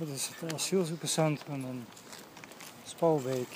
Dat is het asielzoekerscentrum in Spalbeek.